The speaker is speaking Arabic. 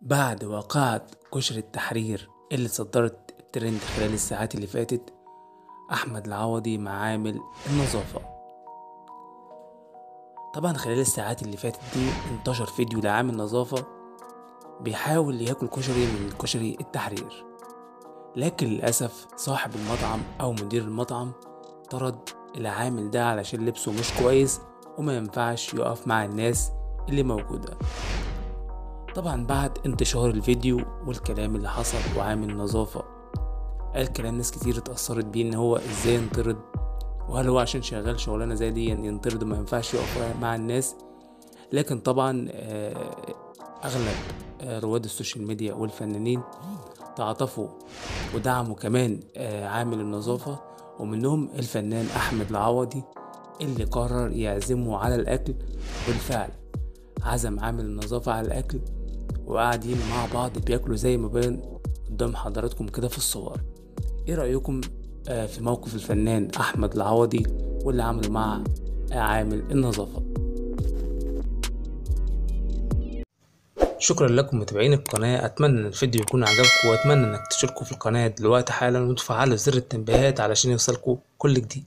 بعد واقعة كشري التحرير اللي صدرت الترند خلال الساعات اللي فاتت أحمد العوضي مع عامل النظافة. طبعا خلال الساعات اللي فاتت دي انتشر فيديو لعامل نظافة بيحاول ياكل كشري من كشري التحرير. لكن للأسف صاحب المطعم أو مدير المطعم طرد العامل ده علشان لبسه مش كويس وما ينفعش يقف مع الناس اللي موجودة. طبعا بعد انتشار الفيديو والكلام اللي حصل وعامل نظافة قال كلام ناس كتير اتأثرت بيه إن هو إزاي ينطرد وهل هو عشان شغال شغلانة زي دي ينطرد وما ينفعش يقف مع الناس؟ لكن طبعا آه، أغلب آه، رواد ال social media والفنانين تعاطفوا ودعموا كمان آه، عامل النظافة ومنهم الفنان أحمد العوضي اللي قرر يعزمه على الأكل بالفعل. عزم عامل النظافة على الأكل وقاعدين مع بعض بياكلوا زي ما بان قدام حضراتكم كده في الصور. إيه رأيكم آه، في موقف الفنان أحمد العوضي واللي عمله مع عامل النظافة؟ شكرا لكم متابعين القناة. أتمنى إن الفيديو يكون عجبكم وأتمنى إنك تشتركوا في القناة. دلوقتي حالا وتفعلوا زر التنبيهات علشان يوصلكوا كل جديد.